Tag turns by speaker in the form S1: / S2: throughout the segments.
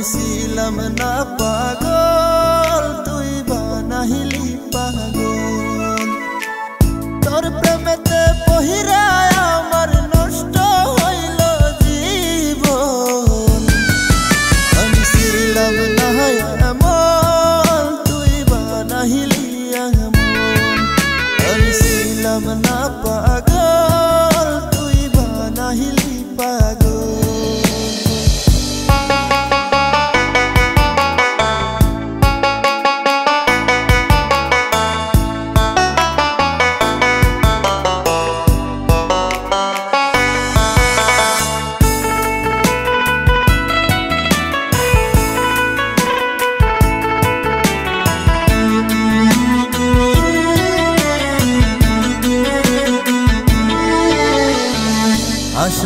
S1: ছিলাম না পাগল, তুই বানাহিলি পাগল। তোর প্রেমেতে পহিরায় আমার নষ্ট হইল জীবন। আমি ছিলাম না এমন, তুই বানাহিলি এমন। আমি ছিলাম না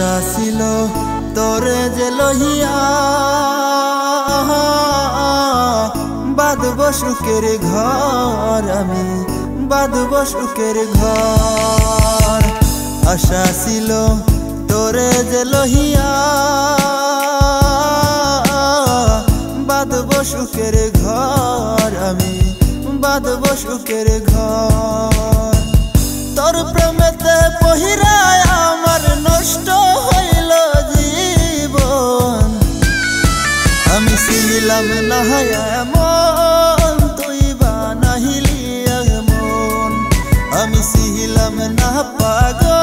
S1: আশা ছিল তোরে যে লহিয়া বাঁধব সুখের ঘর আমি, বাঁধব সুখের ঘর। আশা ছিল তোরে যে লহিয়া বাঁধব সুখের ঘর আমি, বাঁধব সুখের ঘর। ছিলাম না এমন তুই বানাহিলি এমন। আমি ছিলাম না পাগল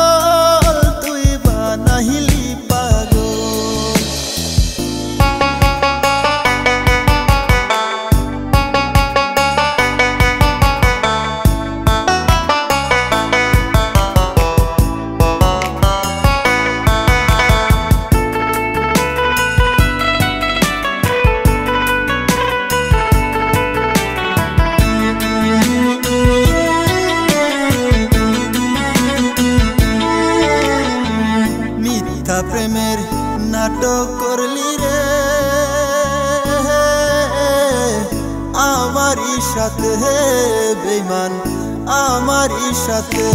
S1: প্রেমের নাটক করলি রে। আমারই সাথে বেমান আমারই সাথে।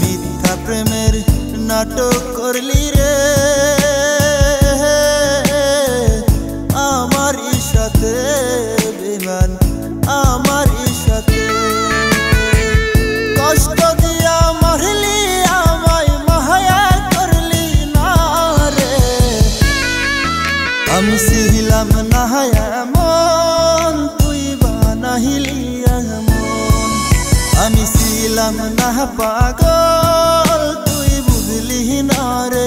S1: মিথ্যা প্রেমের নাটক করলি রে। ছিলাম না পাগল, তুই বুঝলি না রে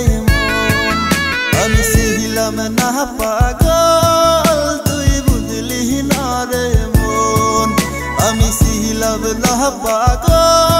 S1: আমি ছিলাম না পাগল, তুই বুঝলি না রে আমি ছিলাম না পাগল।